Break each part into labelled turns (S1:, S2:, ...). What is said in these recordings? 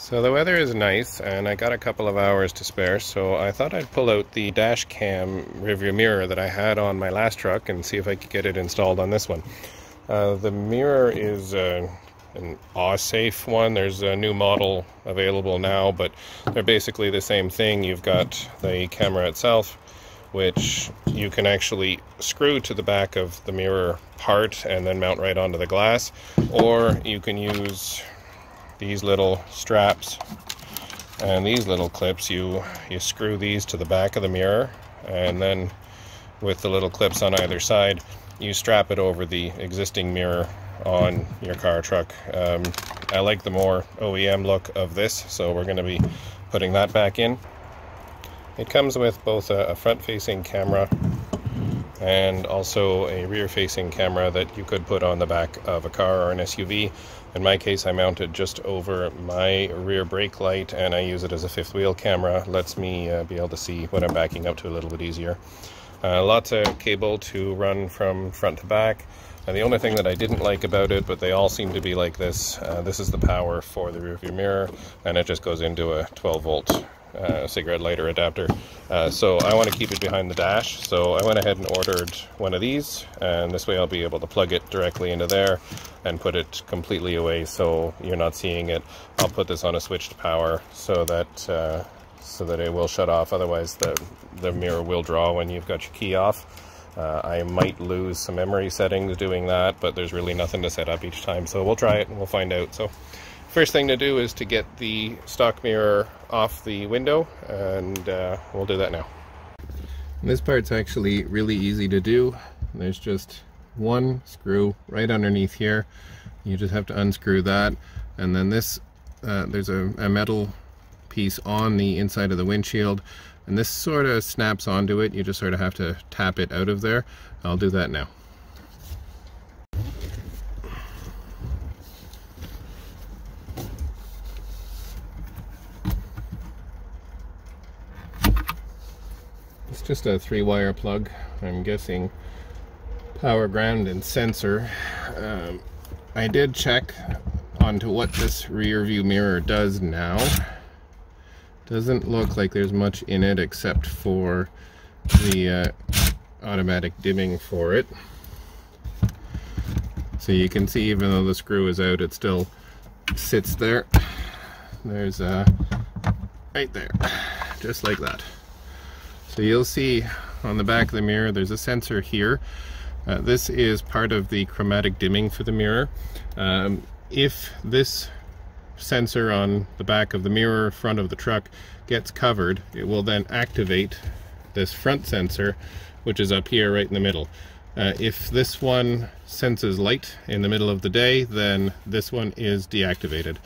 S1: So the weather is nice and I got a couple of hours to spare so I thought I'd pull out the dash cam rearview mirror that I had on my last truck and see if I could get it installed on this one. Uh, the mirror is uh, an Awesafe one. There's a new model available now but they're basically the same thing. You've got the camera itself which you can actually screw to the back of the mirror part and then mount right onto the glass or you can use these little straps and these little clips you you screw these to the back of the mirror and then with the little clips on either side you strap it over the existing mirror on your car truck. Um, I like the more OEM look of this so we're going to be putting that back in. It comes with both a, a front facing camera and also a rear facing camera that you could put on the back of a car or an SUV in my case, I mounted just over my rear brake light and I use it as a fifth wheel camera. Lets me uh, be able to see what I'm backing up to a little bit easier. Uh, lots of cable to run from front to back. Uh, the only thing that I didn't like about it, but they all seem to be like this, uh, this is the power for the rear view mirror and it just goes into a 12 volt uh, cigarette lighter adapter. Uh, so I want to keep it behind the dash. So I went ahead and ordered one of these and this way I'll be able to plug it directly into there and put it completely away so you're not seeing it. I'll put this on a switched power so that uh, so that it will shut off. Otherwise the, the mirror will draw when you've got your key off. Uh, I might lose some memory settings doing that, but there's really nothing to set up each time. So we'll try it and we'll find out. So First thing to do is to get the stock mirror off the window and uh, we'll do that now. This part's actually really easy to do. There's just one screw right underneath here. You just have to unscrew that and then this, uh, there's a, a metal piece on the inside of the windshield and this sort of snaps onto it. You just sort of have to tap it out of there. I'll do that now. Just a three wire plug I'm guessing. Power ground and sensor. Um, I did check onto what this rear view mirror does now. Doesn't look like there's much in it except for the uh, automatic dimming for it. So you can see even though the screw is out it still sits there. There's a uh, right there just like that so you'll see on the back of the mirror there's a sensor here. Uh, this is part of the chromatic dimming for the mirror. Um, if this sensor on the back of the mirror front of the truck gets covered, it will then activate this front sensor, which is up here right in the middle. Uh, if this one senses light in the middle of the day, then this one is deactivated.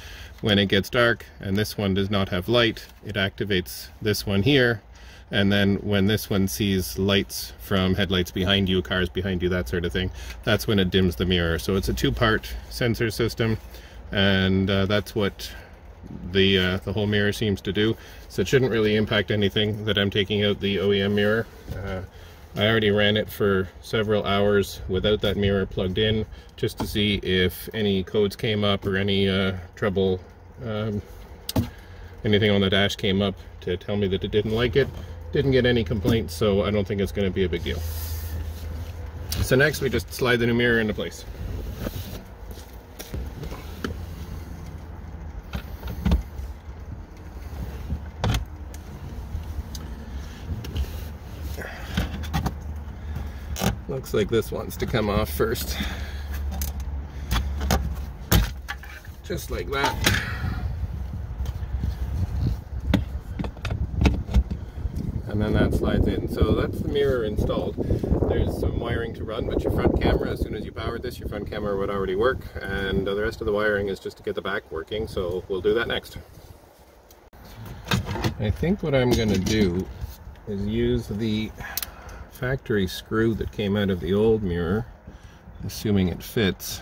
S1: When it gets dark and this one does not have light, it activates this one here, and then when this one sees lights from headlights behind you, cars behind you, that sort of thing, that's when it dims the mirror. So it's a two-part sensor system, and uh, that's what the uh, the whole mirror seems to do. So it shouldn't really impact anything that I'm taking out the OEM mirror. Uh, I already ran it for several hours without that mirror plugged in, just to see if any codes came up or any uh, trouble, um, anything on the dash came up to tell me that it didn't like it. Didn't get any complaints, so I don't think it's going to be a big deal. So next we just slide the new mirror into place. Looks like this wants to come off first. Just like that. and then that slides in. So that's the mirror installed. There's some wiring to run, but your front camera, as soon as you powered this, your front camera would already work, and the rest of the wiring is just to get the back working, so we'll do that next. I think what I'm going to do is use the factory screw that came out of the old mirror, assuming it fits,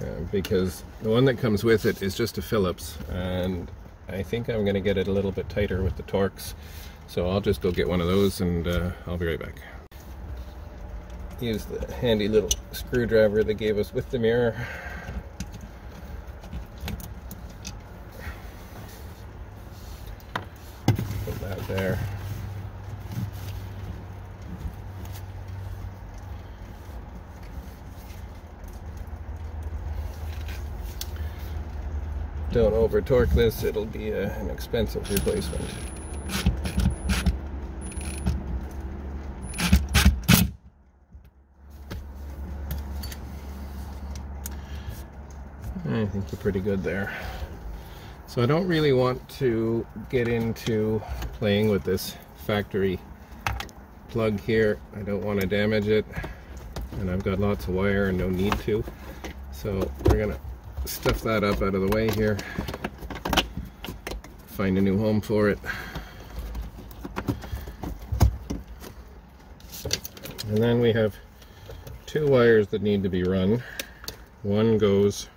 S1: uh, because the one that comes with it is just a Phillips, and I think I'm going to get it a little bit tighter with the Torx. So I'll just go get one of those and uh, I'll be right back. Use the handy little screwdriver they gave us with the mirror. Put that there. Don't over torque this, it'll be a, an expensive replacement. Pretty good there. So I don't really want to get into playing with this factory plug here. I don't want to damage it and I've got lots of wire and no need to. So we're gonna stuff that up out of the way here. Find a new home for it. And then we have two wires that need to be run. One goes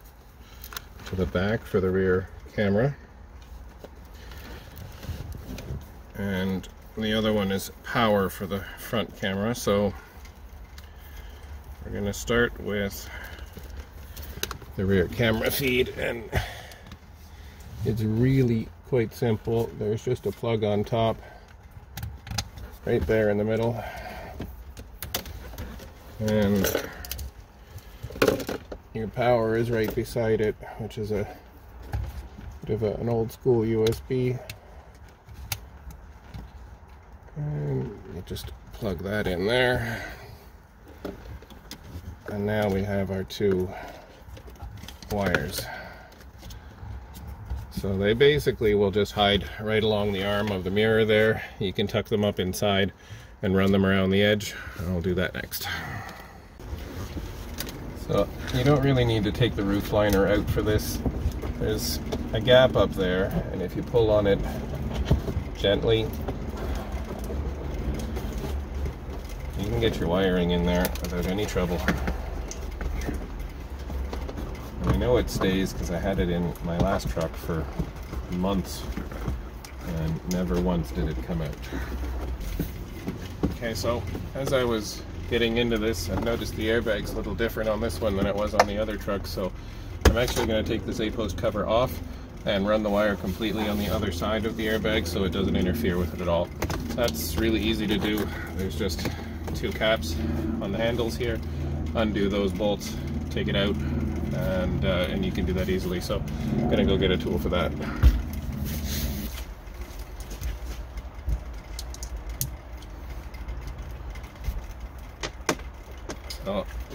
S1: the back for the rear camera. And the other one is power for the front camera. So we're going to start with the rear camera feed and it's really quite simple. There's just a plug on top right there in the middle. And your power is right beside it, which is a bit of a, an old school USB. And you just plug that in there. And now we have our two wires. So they basically will just hide right along the arm of the mirror there. You can tuck them up inside and run them around the edge. I'll do that next. So you don't really need to take the roof liner out for this. There's a gap up there, and if you pull on it gently, you can get your wiring in there without any trouble. And I know it stays because I had it in my last truck for months and never once did it come out. Okay, so as I was getting into this, I've noticed the airbag's a little different on this one than it was on the other truck, so I'm actually going to take this A-post cover off and run the wire completely on the other side of the airbag so it doesn't interfere with it at all. That's really easy to do. There's just two caps on the handles here. Undo those bolts, take it out, and, uh, and you can do that easily. So I'm going to go get a tool for that.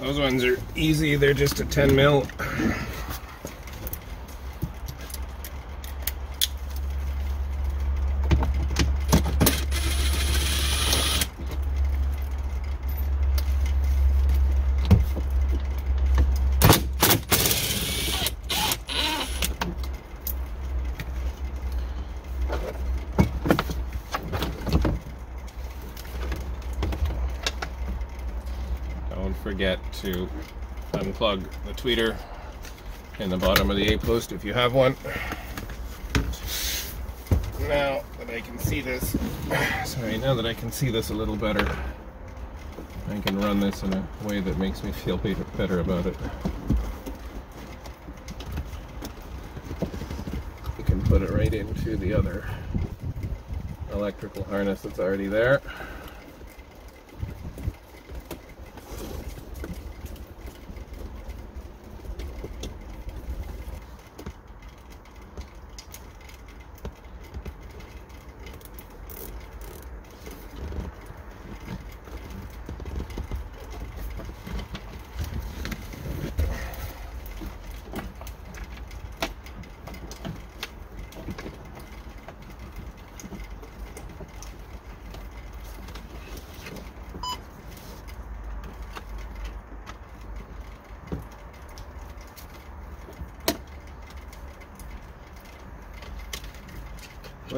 S1: Those ones are easy. They're just a 10 mil. Forget to unplug the tweeter in the bottom of the A-post if you have one. Now that I can see this, sorry, now that I can see this a little better, I can run this in a way that makes me feel better about it. You can put it right into the other electrical harness that's already there.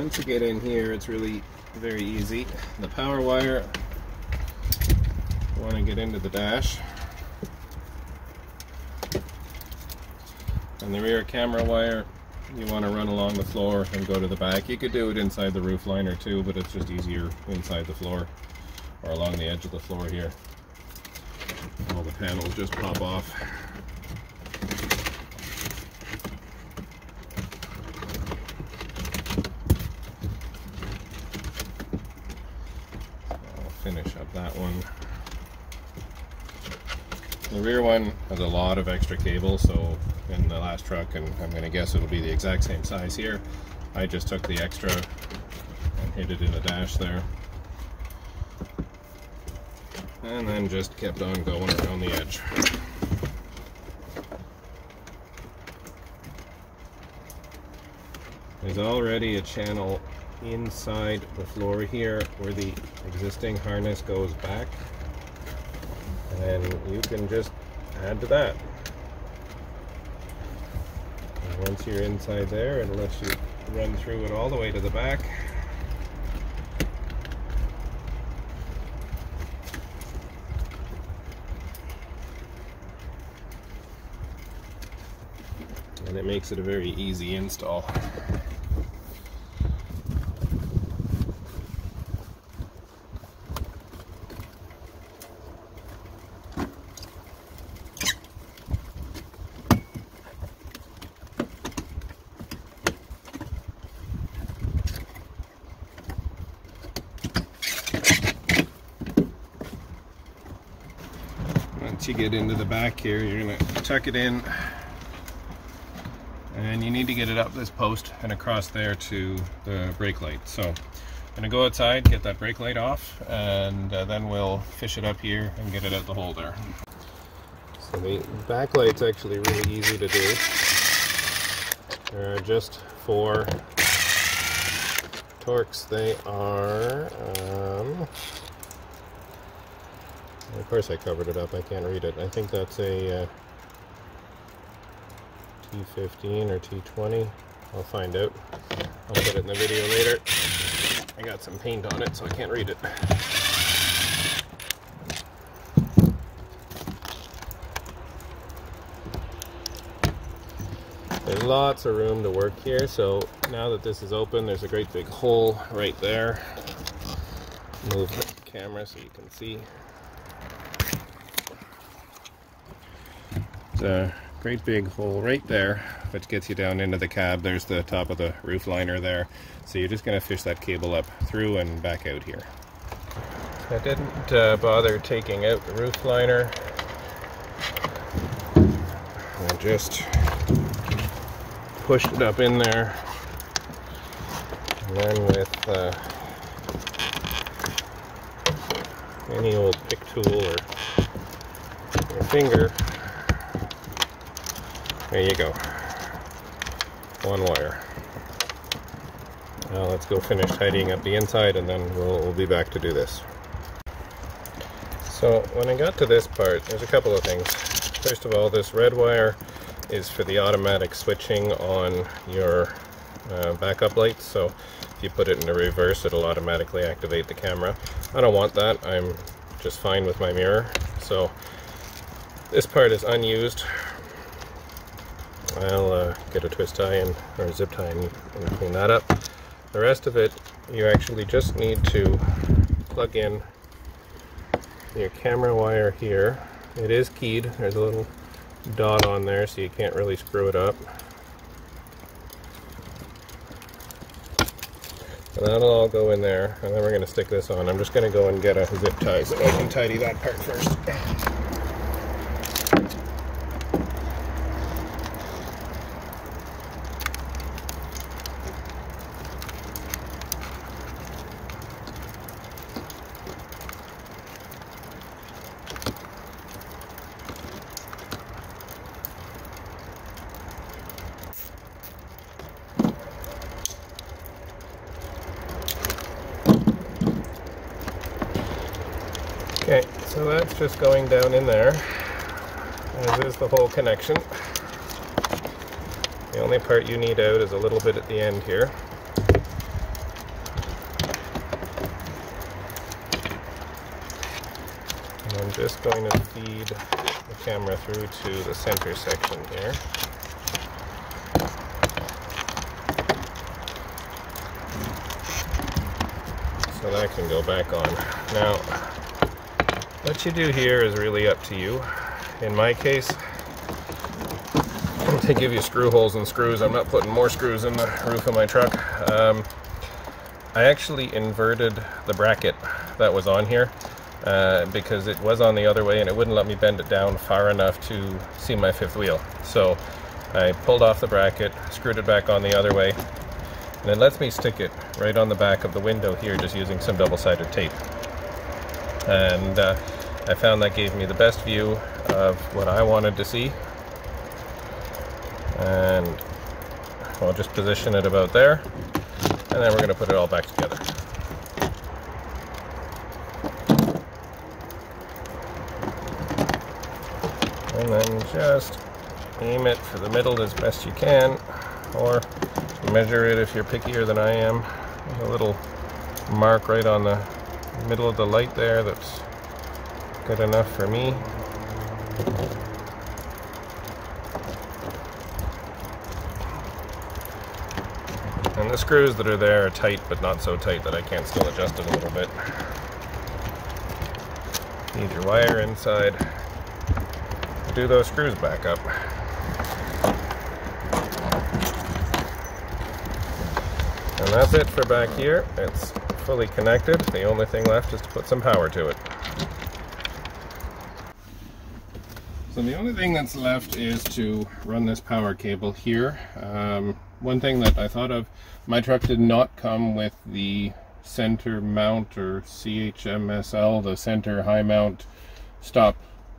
S1: Once you get in here, it's really very easy. The power wire, you want to get into the dash. And the rear camera wire, you want to run along the floor and go to the back. You could do it inside the roof liner too, but it's just easier inside the floor or along the edge of the floor here. All the panels just pop off. finish up that one. The rear one has a lot of extra cable, so in the last truck, and I'm going to guess it'll be the exact same size here, I just took the extra and hid it in the dash there. And then just kept on going around the edge. There's already a channel inside the floor here where the existing harness goes back and you can just add to that. And once you're inside there, it lets you run through it all the way to the back. And it makes it a very easy install. Get into the back here, you're gonna tuck it in and you need to get it up this post and across there to the brake light. So I'm gonna go outside, get that brake light off, and uh, then we'll fish it up here and get it out the hole there. So the back light's actually really easy to do. There are just four Torx. They are um, of course I covered it up, I can't read it. I think that's a uh, T15 or T20. I'll find out. I'll put it in the video later. I got some paint on it so I can't read it. There's lots of room to work here, so now that this is open, there's a great big hole right there. Move the camera so you can see. A great big hole right there which gets you down into the cab. There's the top of the roof liner there. So you're just going to fish that cable up through and back out here. I didn't uh, bother taking out the roof liner. I just pushed it up in there. And then with uh, any old pick tool or your finger there you go. One wire. Now let's go finish tidying up the inside and then we'll, we'll be back to do this. So when I got to this part, there's a couple of things. First of all, this red wire is for the automatic switching on your uh, backup lights. So if you put it in the reverse, it'll automatically activate the camera. I don't want that. I'm just fine with my mirror. So this part is unused I'll uh, get a twist tie and or a zip tie and, and clean that up. The rest of it, you actually just need to plug in your camera wire here. It is keyed. There's a little dot on there so you can't really screw it up. And that'll all go in there and then we're going to stick this on. I'm just going to go and get a zip tie so I can tidy that part first. Okay, just going down in there, as is the whole connection. The only part you need out is a little bit at the end here. And I'm just going to feed the camera through to the center section here. So that can go back on. Now, what you do here is really up to you. In my case, to give you screw holes and screws, I'm not putting more screws in the roof of my truck. Um, I actually inverted the bracket that was on here. uh, because it was on the other way and it wouldn't let me bend it down far enough to see my fifth wheel. So I pulled off the bracket, screwed it back on the other way, and it lets me stick it right on the back of the window here just using some double-sided tape. And uh, I found that gave me the best view of what I wanted to see. And I'll just position it about there, and then we're going to put it all back together. And then just aim it for the middle as best you can, or measure it if you're pickier than I am. There's a little mark right on the middle of the light there that's good enough for me. And the screws that are there are tight, but not so tight that I can't still adjust it a little bit. Need your wire inside. Do those screws back up. And that's it for back here. It's fully connected. The only thing left is to put some power to it. So the only thing that's left is to run this power cable here. Um, one thing that I thought of, my truck did not come with the center mount or CHMSL, the center high mount stop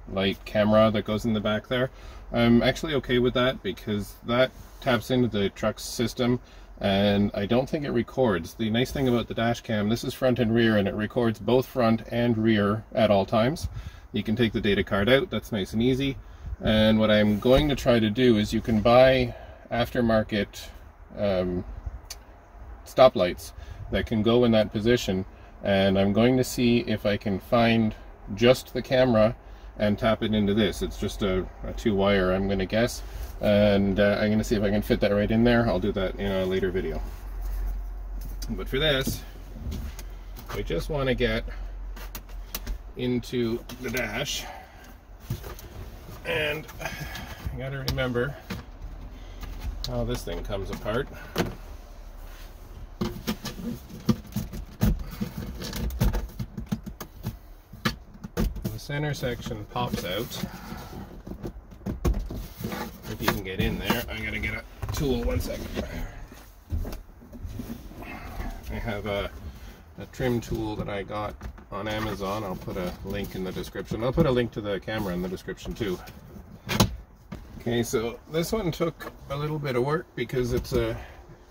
S1: light camera that goes in the back there. I'm actually okay with that because that taps into the truck's system and I don't think it records. The nice thing about the dash cam, this is front and rear and it records both front and rear at all times. You can take the data card out, that's nice and easy. And what I'm going to try to do is you can buy aftermarket um, stoplights that can go in that position and I'm going to see if I can find just the camera and tap it into this. It's just a, a two wire I'm going to guess and uh, I'm going to see if I can fit that right in there. I'll do that in a later video. But for this, we just want to get into the dash and you got to remember how this thing comes apart. The center section pops out if you can get in there. I gotta get a tool, one second. I have a, a trim tool that I got on Amazon. I'll put a link in the description. I'll put a link to the camera in the description too. Okay, so this one took a little bit of work because it's a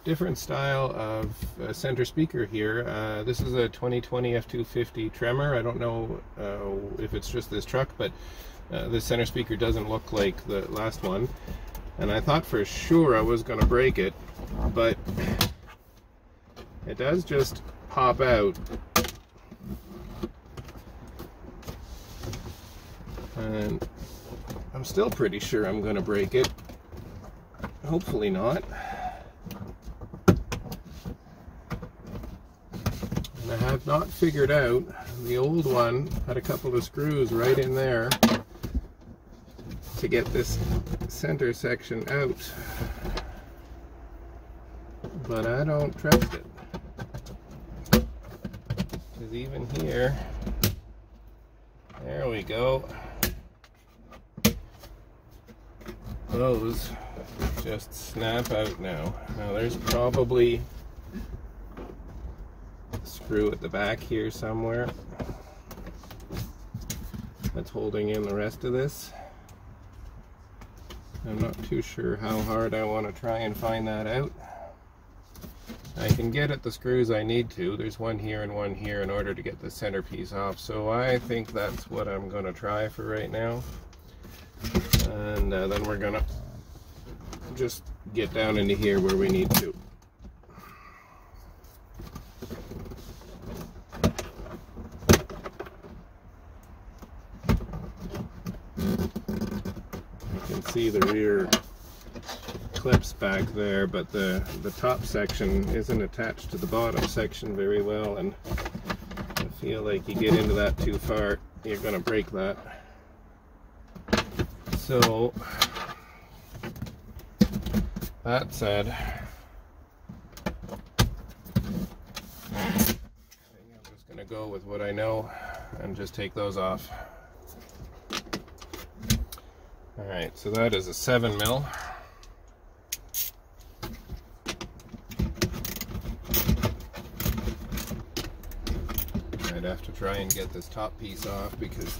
S1: different style of center speaker here. Uh, this is a 2020 F250 Tremor. I don't know uh, if it's just this truck, but uh, the center speaker doesn't look like the last one. And I thought for sure I was going to break it, but it does just pop out. And I'm still pretty sure I'm going to break it. Hopefully not. And I have not figured out, the old one had a couple of screws right in there to get this center section out. But I don't trust it. Because even here, there we go. Those just snap out now. Now there's probably a screw at the back here somewhere that's holding in the rest of this. I'm not too sure how hard I want to try and find that out. I can get at the screws I need to. There's one here and one here in order to get the centerpiece off. So I think that's what I'm going to try for right now. And uh, then we're to just get down into here where we need to. You can see the rear clips back there, but the, the top section isn't attached to the bottom section very well, and I feel like you get into that too far, you're to break that. So, that said, I'm just going to go with what I know and just take those off. All right, so that is a seven mil. I'd have to try and get this top piece off because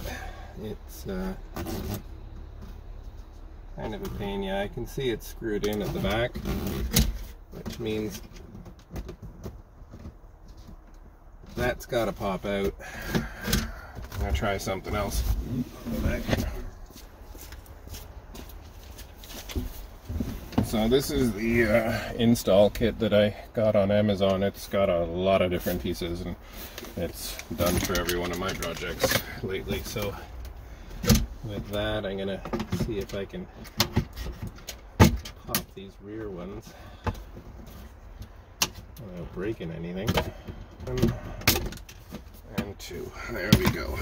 S1: it's uh, kind of a pain. Yeah, I can see it's screwed in at the back, which means that's got to pop out. I'm gonna try something else. So this is the uh, install kit that I got on Amazon. It's got a lot of different pieces and it's done for every one of my projects lately. So with that, I'm gonna see if I can pop these rear ones without breaking anything. One and two. There we go.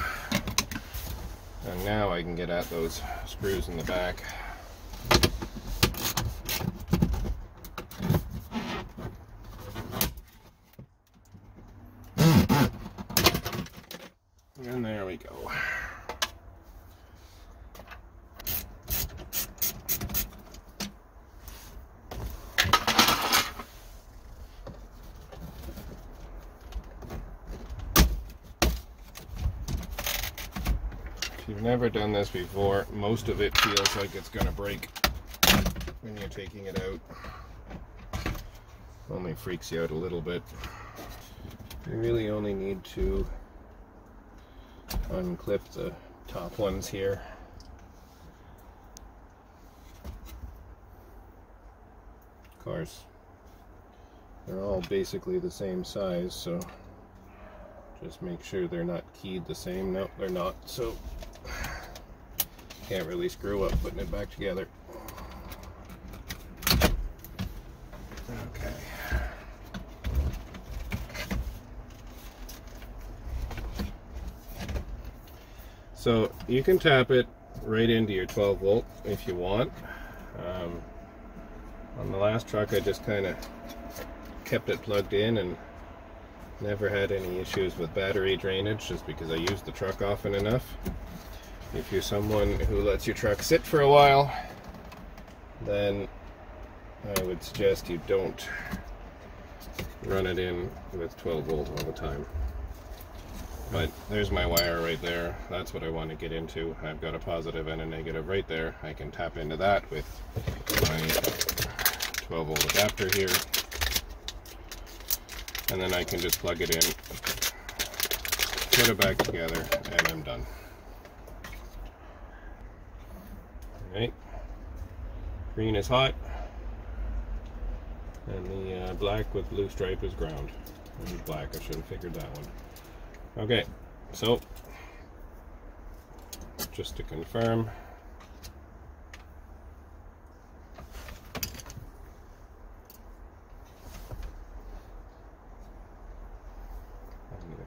S1: And now I can get at those screws in the back. And there we go. You've never done this before, most of it feels like it's going to break when you're taking it out. Only freaks you out a little bit. You really only need to unclip the top ones here. Of course, they're all basically the same size, so just make sure they're not keyed the same. No, they're not, so can't really screw up putting it back together. Okay. So you can tap it right into your 12 volt if you want. Um, on the last truck I just kind of kept it plugged in and never had any issues with battery drainage just because I used the truck often enough. If you're someone who lets your truck sit for a while, then I would suggest you don't run it in with 12 volt all the time. But there's my wire right there. That's what I want to get into. I've got a positive and a negative right there. I can tap into that with my 12 volt adapter here. And then I can just plug it in, put it back together, and I'm done. Alright. Green is hot. And the uh, black with blue stripe is ground. black, I should have figured that one. Okay, so just to confirm,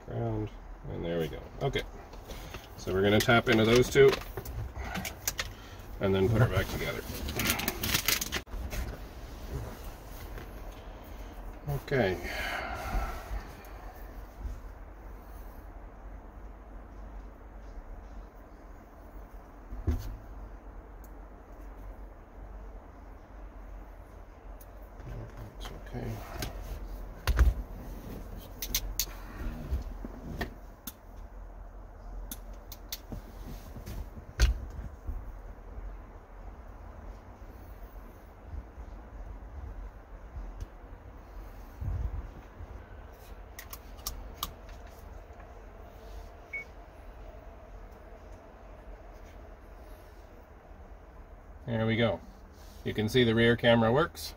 S1: ground, and there we go. Okay, so we're to tap into those two and then put her back together. Okay. There we go. You can see the rear camera works.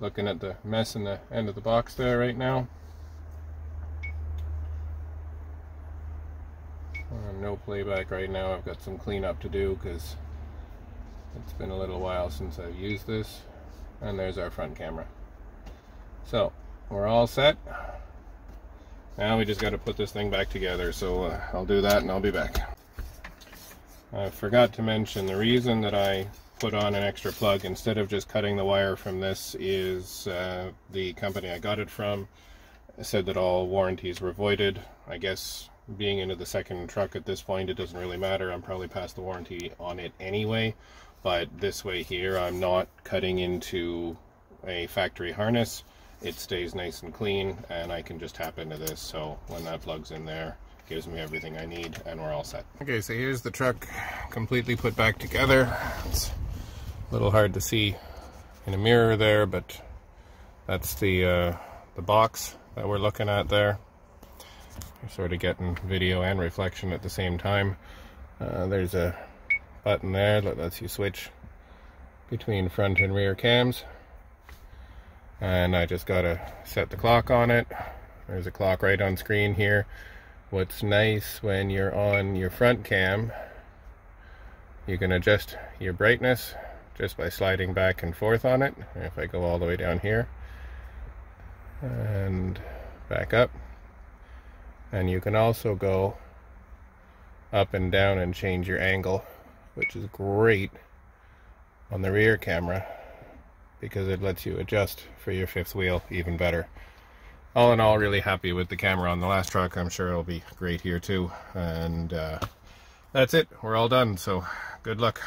S1: Looking at the mess in the end of the box there right now. Uh, no playback right now. I've got some cleanup to do because it's been a little while since I've used this. And there's our front camera. So, we're all set. Now we just got to put this thing back together. So uh, I'll do that and I'll be back. I forgot to mention the reason that I put on an extra plug instead of just cutting the wire from this is uh, the company I got it from said that all warranties were voided. I guess being into the second truck at this point, it doesn't really matter. I'm probably past the warranty on it anyway. But this way here, I'm not cutting into a factory harness. It stays nice and clean, and I can just tap into this. So when that plugs in there, gives me everything I need, and we're all set. Okay, so here's the truck completely put back together. It's a little hard to see in a mirror there, but that's the uh, the box that we're looking at there. You're sort of getting video and reflection at the same time. Uh, there's a button there that lets you switch between front and rear cams. And I just gotta set the clock on it. There's a clock right on screen here. What's nice when you're on your front cam, you can adjust your brightness just by sliding back and forth on it. If I go all the way down here and back up, and you can also go up and down and change your angle which is great on the rear camera because it lets you adjust for your fifth wheel even better all in all really happy with the camera on the last truck. I'm sure it'll be great here too. And uh, that's it. We're all done. So good luck